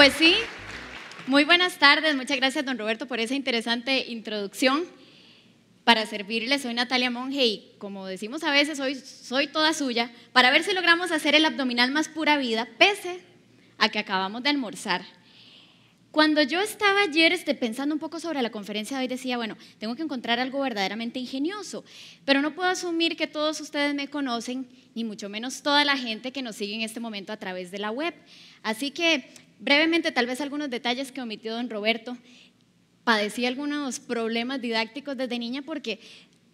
Pues sí, muy buenas tardes. Muchas gracias, don Roberto, por esa interesante introducción. Para servirle, soy Natalia Monge y como decimos a veces, soy toda suya para ver si logramos hacer el abdominal más pura vida, pese a que acabamos de almorzar. Cuando yo estaba ayer este, pensando un poco sobre la conferencia de hoy, decía, bueno, tengo que encontrar algo verdaderamente ingenioso, pero no puedo asumir que todos ustedes me conocen, ni mucho menos toda la gente que nos sigue en este momento a través de la web. Así que brevemente, tal vez algunos detalles que omitió don Roberto. Padecí algunos problemas didácticos desde niña porque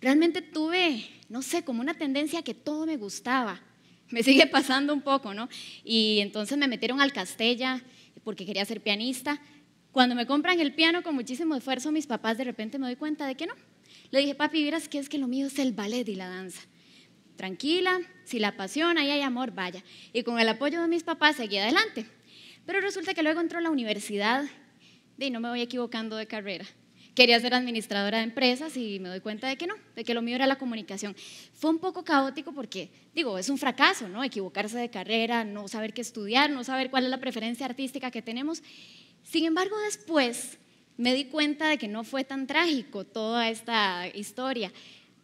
realmente tuve, no sé, como una tendencia a que todo me gustaba. Me sigue pasando un poco, ¿no? Y entonces me metieron al Castella porque quería ser pianista. Cuando me compran el piano con muchísimo esfuerzo, mis papás de repente me doy cuenta de que no. Le dije, papi, verás que es que lo mío es el ballet y la danza. Tranquila, si la apasiona y hay amor, vaya. Y con el apoyo de mis papás seguí adelante. Pero resulta que luego entró a la universidad y no me voy equivocando de carrera. Quería ser administradora de empresas y me doy cuenta de que no, de que lo mío era la comunicación. Fue un poco caótico porque, digo, es un fracaso, ¿no? Equivocarse de carrera, no saber qué estudiar, no saber cuál es la preferencia artística que tenemos. Sin embargo, después me di cuenta de que no fue tan trágico toda esta historia,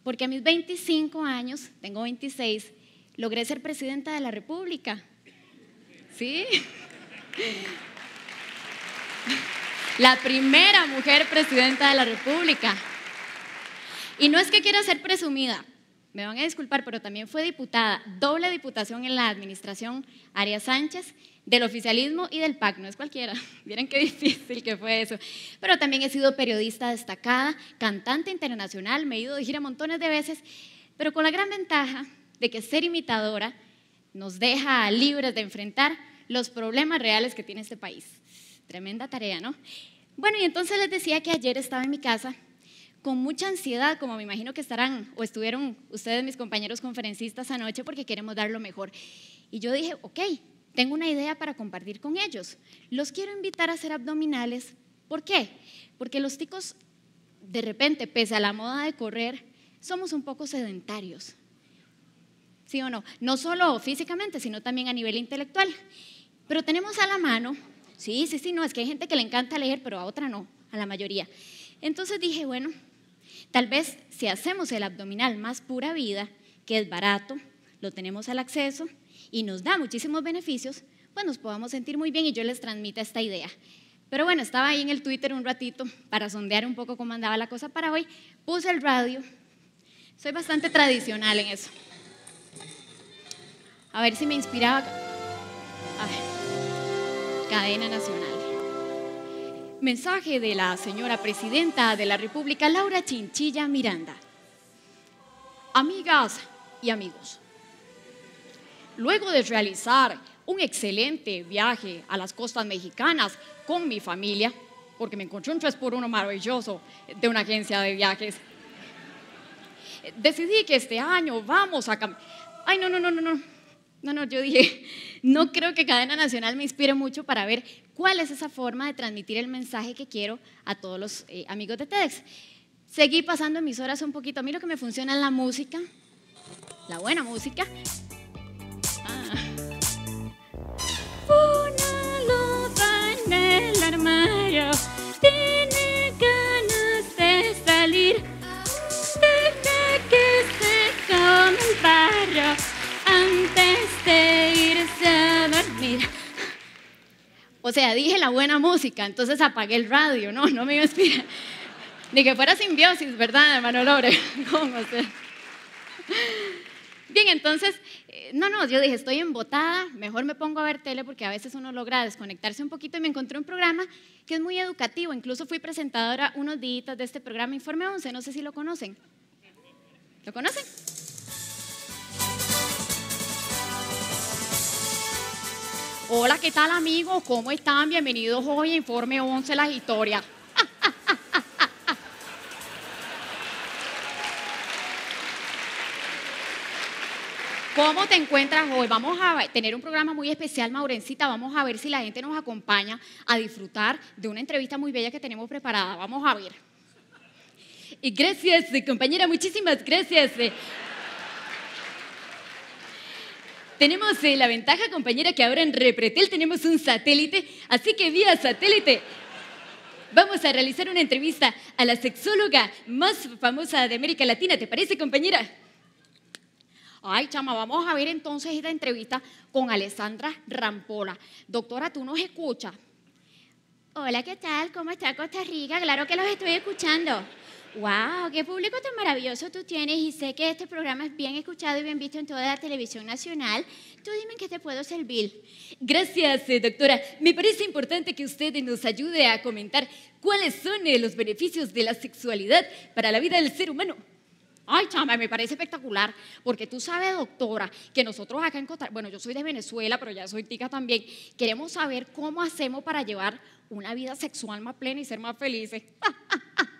porque a mis 25 años, tengo 26, logré ser presidenta de la República. ¿Sí? La primera mujer presidenta de la República. Y no es que quiera ser presumida, me van a disculpar, pero también fue diputada, doble diputación en la administración Arias Sánchez, del oficialismo y del PAC, no es cualquiera, miren qué difícil que fue eso, pero también he sido periodista destacada, cantante internacional, me he ido de gira montones de veces, pero con la gran ventaja de que ser imitadora nos deja libres de enfrentar los problemas reales que tiene este país. Tremenda tarea, ¿no? Bueno, y entonces les decía que ayer estaba en mi casa con mucha ansiedad, como me imagino que estarán o estuvieron ustedes, mis compañeros conferencistas, anoche, porque queremos dar lo mejor. Y yo dije, ok, tengo una idea para compartir con ellos. Los quiero invitar a hacer abdominales. ¿Por qué? Porque los ticos, de repente, pese a la moda de correr, somos un poco sedentarios. ¿Sí o no? No solo físicamente, sino también a nivel intelectual. Pero tenemos a la mano, sí, sí, sí, no, es que hay gente que le encanta leer, pero a otra no, a la mayoría. Entonces dije, bueno, tal vez si hacemos el abdominal más pura vida, que es barato, lo tenemos al acceso y nos da muchísimos beneficios, pues nos podamos sentir muy bien y yo les transmita esta idea. Pero bueno, estaba ahí en el Twitter un ratito para sondear un poco cómo andaba la cosa para hoy. Puse el radio. Soy bastante tradicional en eso. A ver si me inspiraba. A ver cadena nacional. Mensaje de la señora presidenta de la República, Laura Chinchilla Miranda. Amigas y amigos, luego de realizar un excelente viaje a las costas mexicanas con mi familia, porque me encontré un 3 por 1 maravilloso de una agencia de viajes, decidí que este año vamos a... Ay, no, no, no, no, no. No, no, yo dije, no creo que Cadena Nacional me inspire mucho para ver cuál es esa forma de transmitir el mensaje que quiero a todos los eh, amigos de TEDx. Seguí pasando mis horas un poquito. A mí lo que me funciona es la música, la buena música. Ah. Una en el armario, sea, dije la buena música, entonces apagué el radio, no, no me iba a inspirar. Ni que fuera simbiosis, ¿verdad, hermano Lore? ¿Cómo usted? Bien, entonces, eh, no, no, yo dije, estoy embotada, mejor me pongo a ver tele porque a veces uno logra desconectarse un poquito y me encontré un programa que es muy educativo. Incluso fui presentadora unos días de este programa Informe 11, no sé si lo conocen. ¿Lo conocen? Hola, ¿qué tal amigos? ¿Cómo están? Bienvenidos hoy a Informe 11, las historias. ¿Cómo te encuentras hoy? Vamos a tener un programa muy especial, Maurencita. Vamos a ver si la gente nos acompaña a disfrutar de una entrevista muy bella que tenemos preparada. Vamos a ver. Y gracias, compañera, muchísimas gracias. Tenemos eh, la ventaja, compañera, que ahora en Repretel tenemos un satélite, así que vía satélite vamos a realizar una entrevista a la sexóloga más famosa de América Latina. ¿Te parece, compañera? Ay, chama, vamos a ver entonces esta entrevista con Alessandra Rampola. Doctora, ¿tú nos escuchas? Hola, ¿qué tal? ¿Cómo está Costa Rica? Claro que los estoy escuchando. ¡Wow! ¡Qué público tan maravilloso tú tienes! Y sé que este programa es bien escuchado y bien visto en toda la televisión nacional. Tú dime en qué te puedo servir. Gracias, eh, doctora. Me parece importante que usted nos ayude a comentar cuáles son eh, los beneficios de la sexualidad para la vida del ser humano. Ay, chama, me parece espectacular, porque tú sabes, doctora, que nosotros acá en Costa bueno, yo soy de Venezuela, pero ya soy tica también, queremos saber cómo hacemos para llevar una vida sexual más plena y ser más felices.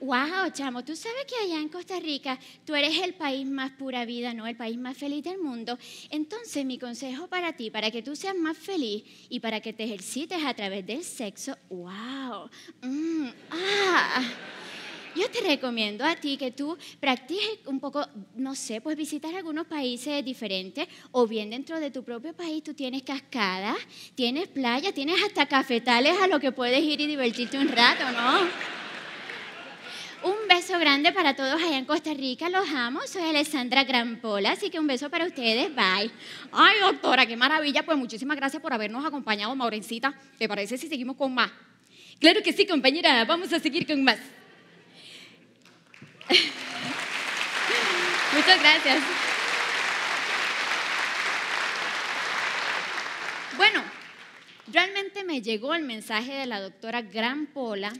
Wow, chamo, tú sabes que allá en Costa Rica tú eres el país más pura vida, ¿no? El país más feliz del mundo. Entonces, mi consejo para ti, para que tú seas más feliz y para que te ejercites a través del sexo, wow, mm, ah. Yo te recomiendo a ti que tú practiques un poco, no sé, pues visitar algunos países diferentes o bien dentro de tu propio país tú tienes cascadas, tienes playa, tienes hasta cafetales a lo que puedes ir y divertirte un rato, ¿no? Un beso grande para todos allá en Costa Rica, los amo. Soy Alessandra Grampola, así que un beso para ustedes. Bye. Ay, doctora, qué maravilla. Pues muchísimas gracias por habernos acompañado, Maurencita. ¿Te parece si seguimos con más? Claro que sí, compañera. Vamos a seguir con más. Muchas gracias. Bueno, realmente me llegó el mensaje de la doctora Grampola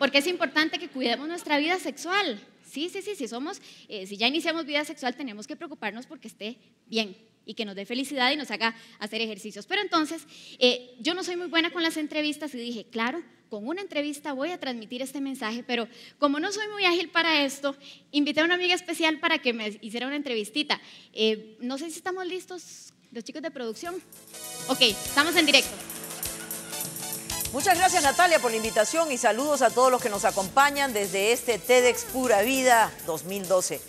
porque es importante que cuidemos nuestra vida sexual. Sí, sí, sí, si somos, eh, si ya iniciamos vida sexual, tenemos que preocuparnos porque esté bien y que nos dé felicidad y nos haga hacer ejercicios. Pero entonces, eh, yo no soy muy buena con las entrevistas y dije, claro, con una entrevista voy a transmitir este mensaje, pero como no soy muy ágil para esto, invité a una amiga especial para que me hiciera una entrevistita. Eh, no sé si estamos listos, los chicos de producción. Ok, estamos en directo. Muchas gracias Natalia por la invitación y saludos a todos los que nos acompañan desde este TEDx Pura Vida 2012.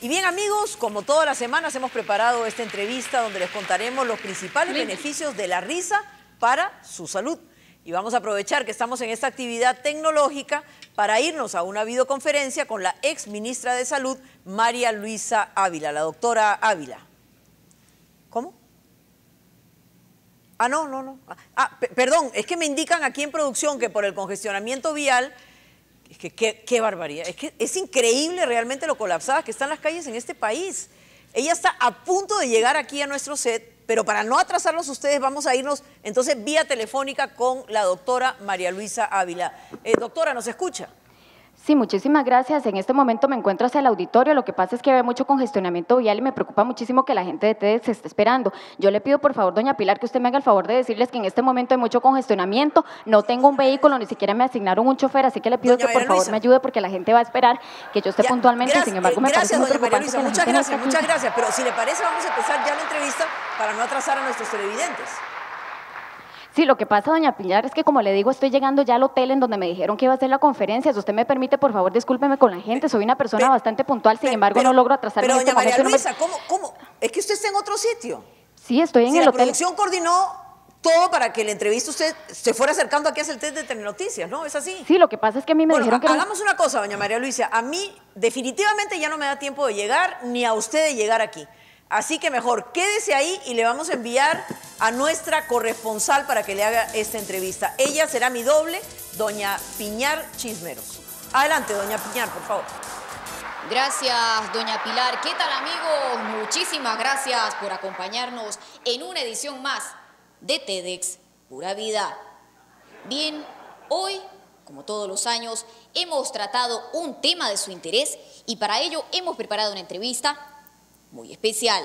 Y bien amigos, como todas las semanas hemos preparado esta entrevista donde les contaremos los principales beneficios de la risa para su salud. Y vamos a aprovechar que estamos en esta actividad tecnológica para irnos a una videoconferencia con la ex ministra de Salud, María Luisa Ávila, la doctora Ávila. ¿Cómo? Ah, no, no, no. Ah, perdón, es que me indican aquí en producción que por el congestionamiento vial, es que qué, barbaridad, es que es increíble realmente lo colapsadas que están las calles en este país. Ella está a punto de llegar aquí a nuestro set, pero para no atrasarlos ustedes vamos a irnos entonces vía telefónica con la doctora María Luisa Ávila. Eh, doctora, ¿nos escucha? Sí, muchísimas gracias. En este momento me encuentro hacia el auditorio. Lo que pasa es que ve mucho congestionamiento vial y me preocupa muchísimo que la gente de TEDx se esté esperando. Yo le pido, por favor, doña Pilar, que usted me haga el favor de decirles que en este momento hay mucho congestionamiento. No tengo un vehículo, ni siquiera me asignaron un chofer, así que le pido que por favor me ayude porque la gente va a esperar que yo esté puntualmente. Sin embargo, me gracias, parece doña María Luisa. Muchas gracias, muchas gracias. Pero si le parece, vamos a empezar ya la entrevista para no atrasar a nuestros televidentes. Sí, lo que pasa, doña Pilar, es que como le digo, estoy llegando ya al hotel en donde me dijeron que iba a hacer la conferencia. Si usted me permite, por favor, discúlpeme con la gente. Soy una persona bastante puntual, sin embargo, no logro atrasarme pero, en este doña María Luisa, ¿cómo, ¿cómo? Es que usted está en otro sitio. Sí, estoy en el la hotel. La producción coordinó todo para que la entrevista usted se fuera acercando aquí a el test de Telenoticias, ¿no? ¿Es así? Sí, lo que pasa es que a mí me dijeron que... hagamos una cosa, doña María Luisa. A mí definitivamente ya no me da tiempo de llegar, ni a usted de llegar aquí. Así que mejor quédese ahí y le vamos a enviar a nuestra corresponsal para que le haga esta entrevista. Ella será mi doble, doña Piñar Chismeros. Adelante, doña Piñar, por favor. Gracias, doña Pilar. ¿Qué tal, amigos? Muchísimas gracias por acompañarnos en una edición más de TEDx Pura Vida. Bien, hoy, como todos los años, hemos tratado un tema de su interés y para ello hemos preparado una entrevista muy especial.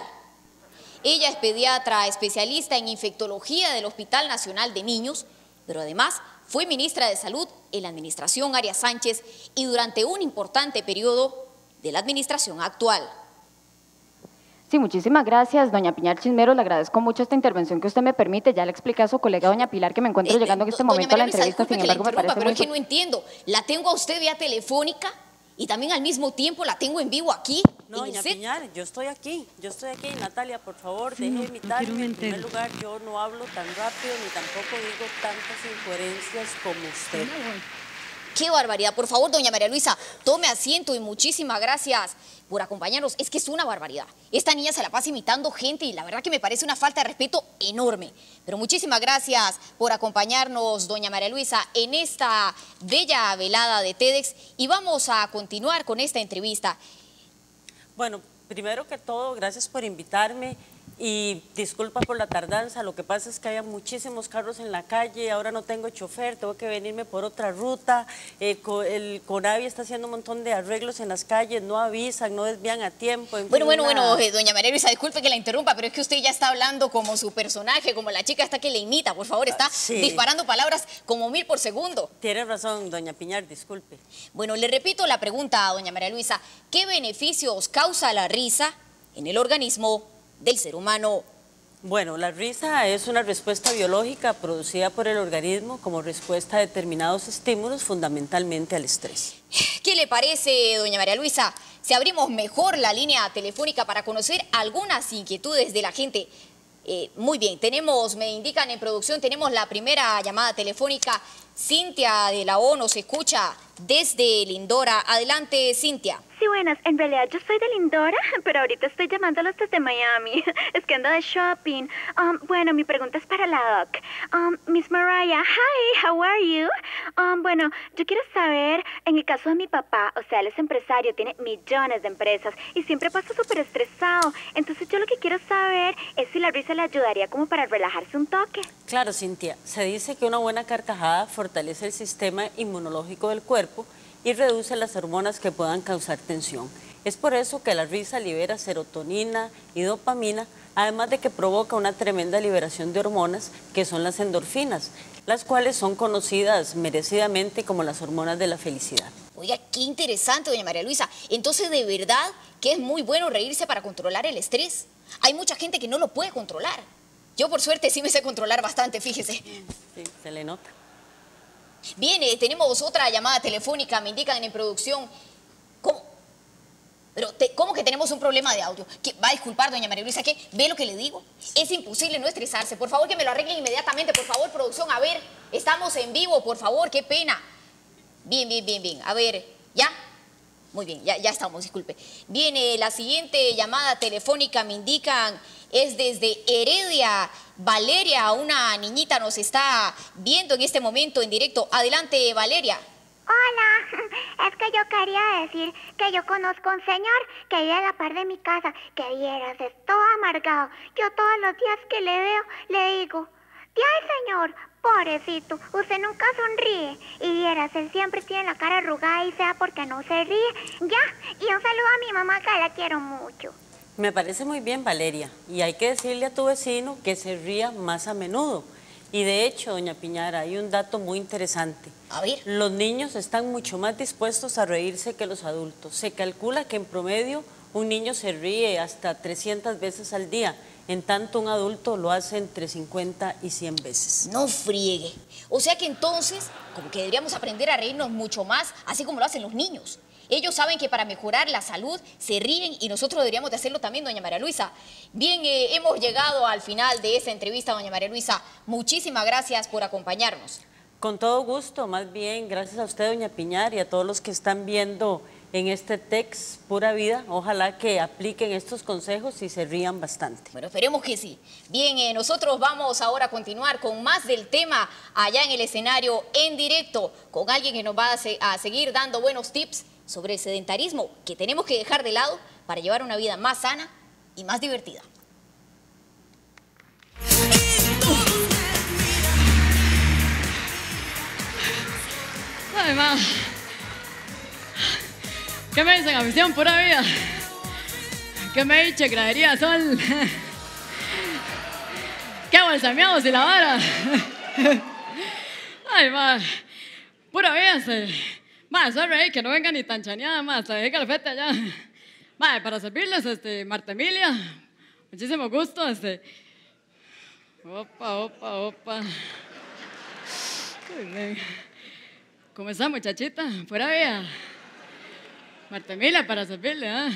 Ella es pediatra especialista en infectología del Hospital Nacional de Niños, pero además fue ministra de Salud en la administración Arias Sánchez y durante un importante periodo de la administración actual. Sí, muchísimas gracias, doña Piñar Chismero. Le agradezco mucho esta intervención que usted me permite. Ya le expliqué a su colega, doña Pilar, que me encuentro eh, llegando en este momento a la entrevista. Sin embargo, me parece pero es que no entiendo. La tengo a usted vía telefónica y también al mismo tiempo la tengo en vivo aquí. No, doña set. Piñar, yo estoy aquí, yo estoy aquí. Natalia, por favor, deje de imitarme. En primer lugar, yo no hablo tan rápido ni tampoco digo tantas incoherencias como usted. Qué barbaridad. Por favor, doña María Luisa, tome asiento y muchísimas gracias por acompañarnos. Es que es una barbaridad. Esta niña se la pasa imitando gente y la verdad que me parece una falta de respeto enorme. Pero muchísimas gracias por acompañarnos, doña María Luisa, en esta bella velada de TEDx y vamos a continuar con esta entrevista. Bueno, primero que todo, gracias por invitarme y disculpa por la tardanza. Lo que pasa es que hay muchísimos carros en la calle, ahora no tengo chofer, tengo que venirme por otra ruta. Eh, el Conavi está haciendo un montón de arreglos en las calles, no avisan, no desvían a tiempo. en Bueno, fin, bueno, una- bueno, eh, doña María Luisa, disculpe que la interrumpa, pero es que usted ya está hablando como su personaje, como la chica esta que le imita, por favor, está Sí. disparando palabras como mil por segundo. Tiene razón, doña Piñar, disculpe. Bueno, le repito la pregunta a doña María Luisa. ¿Qué beneficios causa la risa en el organismo del ser humano? Bueno, la risa es una respuesta biológica producida por el organismo como respuesta a determinados estímulos, fundamentalmente al estrés. ¿Qué le parece, doña María Luisa, si abrimos mejor la línea telefónica para conocer algunas inquietudes de la gente? Eh, muy bien, tenemos, me indican en producción, tenemos la primera llamada telefónica. Cintia de la O nos escucha desde Lindora. Adelante, Cintia. Sí, buenas. En realidad yo soy de Lindora, pero ahorita estoy llamándolos desde Miami. Es que ando de shopping. Um, bueno, mi pregunta es para la doc. Um, Miss Mariah, hi, how are you? Um, bueno, yo quiero saber, en el caso de mi papá, o sea, él es empresario, tiene millones de empresas y siempre pasa súper estresado. Entonces yo lo que quiero saber es si la risa le ayudaría como para relajarse un toque. Claro, Cintia, se dice que una buena carcajada fortalece el sistema inmunológico del cuerpo y reduce las hormonas que puedan causar tensión. Es por eso que la risa libera serotonina y dopamina, además de que provoca una tremenda liberación de hormonas que son las endorfinas, las cuales son conocidas merecidamente como las hormonas de la felicidad. Oiga, qué interesante, doña María Luisa. Entonces, de verdad que es muy bueno reírse para controlar el estrés. Hay mucha gente que no lo puede controlar. Yo, por suerte, sí me sé controlar bastante, fíjese. Sí, se le nota. Bien, eh, tenemos otra llamada telefónica, me indican en producción. ¿Cómo? Pero, te- ¿cómo que tenemos un problema de audio? ¿Qué? Va a disculpar, doña María Luisa, ¿qué? ¿Ve lo que le digo? Es imposible no estresarse. Por favor, que me lo arreglen inmediatamente. Por favor, producción, a ver, estamos en vivo, por favor, qué pena. Bien, bien, bien, bien. A ver, ¿ya? Muy bien, ya, ya estamos, disculpe. Bien, eh, la siguiente llamada telefónica me indican es desde Heredia. Valeria, una niñita nos está viendo en este momento en directo. Adelante, Valeria. Hola, es que yo quería decir que yo conozco a un señor que vive a la par de mi casa, que vieras, es todo amargado. Yo todos los días que le veo le digo, ay señor, pobrecito, usted nunca sonríe. Y vieras, él siempre tiene la cara arrugada y sea porque no se ríe. Ya, y un saludo a mi mamá que la quiero mucho. Me parece muy bien, Valeria, y hay que decirle a tu vecino que se ría más a menudo. Y de hecho, doña Piñara, hay un dato muy interesante. A ver. Los niños están mucho más dispuestos a reírse que los adultos. Se calcula que en promedio un niño se ríe hasta 300 veces al día, en tanto un adulto lo hace entre 50 y 100 veces. No friegue. O sea que entonces, como que deberíamos aprender a reírnos mucho más, así como lo hacen los niños. Ellos saben que para mejorar la salud se ríen y nosotros deberíamos de hacerlo también, doña María Luisa. Bien, eh, hemos llegado al final de esta entrevista, doña María Luisa. Muchísimas gracias por acompañarnos. Con todo gusto, más bien, gracias a usted, doña Piñar, y a todos los que están viendo en este text Pura Vida. Ojalá que apliquen estos consejos y se rían bastante. Bueno, esperemos que sí. Bien, eh, nosotros vamos ahora a continuar con más del tema allá en el escenario en directo con alguien que nos va a, se- a seguir dando buenos tips sobre el sedentarismo que tenemos que dejar de lado para llevar una vida más sana y más divertida. Ay, ma. ¿Qué me dicen? Ambición pura vida. ¿Qué me dice? Gradería sol. ¿Qué bolsameados y la vara? Ay, ma. Pura vida, este. Ma, sorry, eh, que no venga ni tan chaneada, ma. Hasta dejé calfete allá. Ma, para servirles, este, Marta Emilia. Muchísimo gusto, este. Opa, opa, opa. ¿Cómo está, muchachita? Fuera vea. Marta Emilia, para servirle, ¿ah?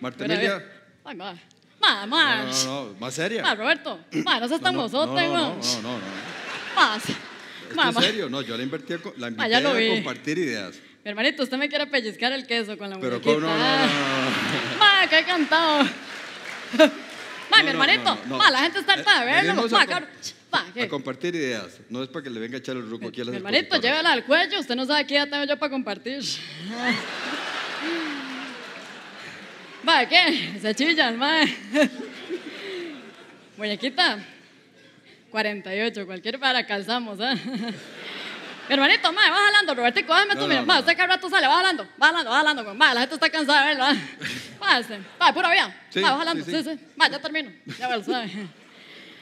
Marta Mira, Emilia. Ay, ma. Ma, ma. No, no, no, más seria. Ma, Roberto. Ma, no seas tan no, no, no, no, no, no, no. Ma, ma, ma. en serio, no, yo la invertí, la invité ya lo a vi. compartir ideas. Mi hermanito, usted me quiere pellizcar el queso con la Pero cómo no, no, no, ah. no. Ma, que he cantado. Ma, mi hermanito. Ma, la gente está harta de Eh, verlo. Ma, cabrón. Ma. A compartir ideas. No es para que le venga a echar el ruco aquí a las Mi hermanito, llévela al cuello. Usted no sabe qué edad tengo yo para compartir. Ma, ¿qué? Se chillan, ma. Muñequita, 48, cualquier para calzamos, ¿eh? Mi hermanito, ma, va jalando, Roberto, cógeme tú, No, mira, no, ma, no. usted cada rato sale, va jalando, va jalando, va jalando, con- ma, la gente está cansada de verlo, ¿eh? Ma, este, ma, pura vida, Sí, ma, va jalando, sí, sí, ya termino, ya me lo sabe.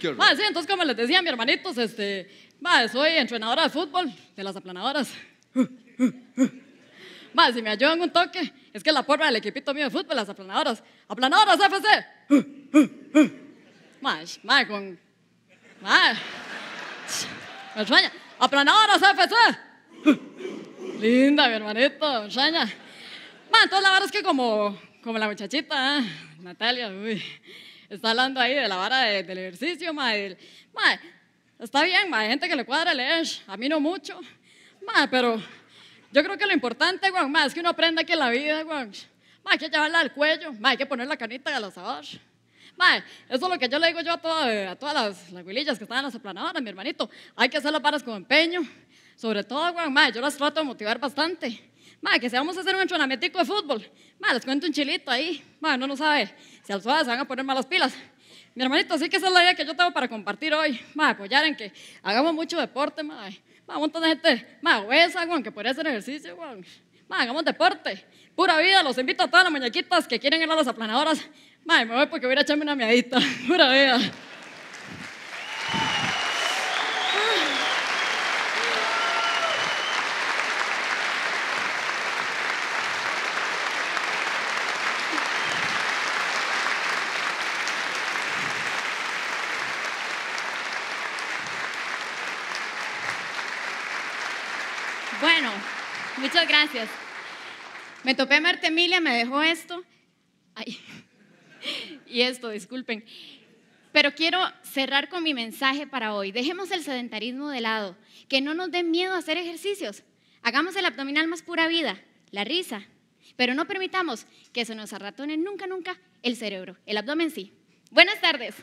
Qué sí, entonces como les decía, mi hermanitos, este, ma, soy entrenadora de fútbol de las aplanadoras. Ma, si me ayudan un toque, es que la porra del equipito mío de fútbol, las aplanadoras. ¡Aplanadoras FC! Ma, sh- ma, con... Me extraña. ¡Aplanadoras FC! Linda, mi hermanito, me extraña. Ma, entonces la verdad es que como, como la muchachita, ¿eh? Natalia, uy, está hablando ahí de la vara de- del ejercicio, ma, del- ma, está bien, ma, hay gente que le cuadra leer, a mí no mucho, ma, pero yo creo que lo importante, ma, es que uno aprenda que en la vida, güey, ma, hay que llevarla al cuello, ma, hay que poner la canita al asador. Ma, eso es lo que yo le digo yo a, todo- a todas las, las que están en las aplanadoras, mi hermanito. Hay que hacer las varas con empeño. Sobre todo, güey, ma, yo las trato de motivar bastante. Ma, que si vamos a hacer un entrenamiento de fútbol, ma, les cuento un chilito ahí. Ma, uno no sabe si al suave se van a poner malas pilas. Mi hermanito, así que esa es la idea que yo tengo para compartir hoy. Ma, apoyar en que hagamos mucho deporte, ma. Ma, un montón de gente, ma, obesa, güey, que podría hacer ejercicio, güey. Ma, hagamos deporte. Pura vida, los invito a todas las muñequitas que quieren ir a las aplanadoras. Ma, me voy porque voy a echarme una miadita. Pura vida. Bueno, muchas gracias. Me topé a Marta Emilia, me dejó esto. Y esto, disculpen. Pero quiero cerrar con mi mensaje para hoy. Dejemos el sedentarismo de lado, que no nos dé miedo a hacer ejercicios. Hagamos el abdominal más pura vida, la risa. Pero no permitamos que se nos arratone nunca, nunca el cerebro, el abdomen sí. Buenas tardes.